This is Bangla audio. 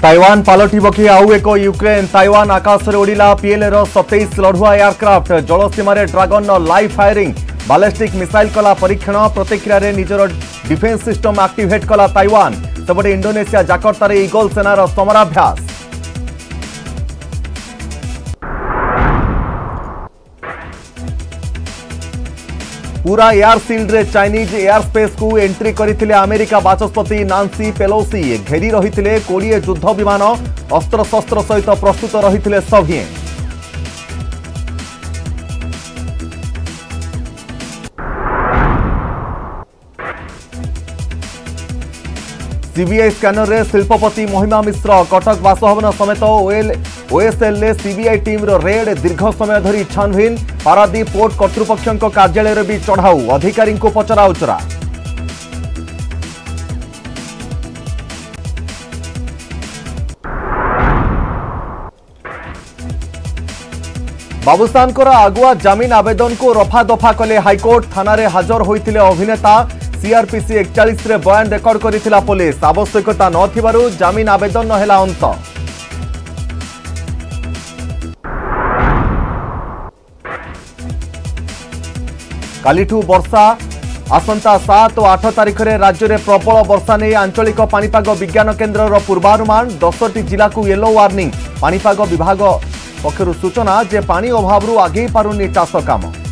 ତାଇୱାନ ପାଲଟି ପକି ଆଉ ଏକ ୟୁକ୍ରେନ୍ ତାଇୱାନ ଆକାଶରେ ଉଡ଼ିଲା ପିଏଲ୍ଏର ସତେଇଶ ଲଢ଼ୁଆ ଏୟାରକ୍ରାଫ୍ଟ ଜଳସୀମାରେ ଡ୍ରାଗନର ଲାଇଭ୍ ଫାୟାରିଂ ବାଲେଷ୍ଟିକ୍ ମିସାଇଲ୍ କଲା ପରୀକ୍ଷଣ ପ୍ରତିକ୍ରିୟାରେ ନିଜର ଡିଫେନ୍ସ ସିଷ୍ଟମ୍ ଆକ୍ଟିଭେଟ୍ କଲା ତାଇୱାନ ସେପଟେ ଇଣ୍ଡୋନେସିଆ ଜାକର୍ତ୍ତାରେ ଇଗଲ ସେନାର ସମରାଭ୍ୟାସ पूरा एयार सिल्ड्रे चाइनीज एयार स्पेस को एंट्री करते आमेरिका बाचस्पति नान्सी पेलोसी घेरी रही कोड़े युद्ध विमान अस्त्रशस्त्र सहित प्रस्तुत रही सभी सीबीआई स्कानर में महिमा मिश्र कटक बासभवन समेत ओएल ওএসএলএ সিবিআই টিম্র রেড দীর্ঘ সময় ধরি ছনভিন পারাদ্বীপ পোর্ট কর্তৃপক্ষ কার্যালয়ের বি চঢ়াও অধিকারী পচরা উচরা বাবুস্থানকর আগুয়া জামিন আবেদনকু রফা দফা কলে হাইকোর্ট থানার হাজর হয়েছিল অভিনেতা সিআরপিসি একচাশে বয়ান রেকর্ড করেছিল পুলিশ আবশ্যকতা নথিবারু জামিন আবেদন নহলা অন্ত কালিঠু বর্ষা আসন্তা সাত ও আঠ তারিখে রাজ্যের প্রবল বর্ষা নিয়ে আঞ্চলিক পাপাগ বিজ্ঞান কেন্দ্রর পূর্বানুমান দশটি জেলাকু ইয়েলো ওয়ার্নিং পাপাগ বিভাগ পক্ষ সূচনা যে পানি অভাবু আগেই পারুনি চাষ কাম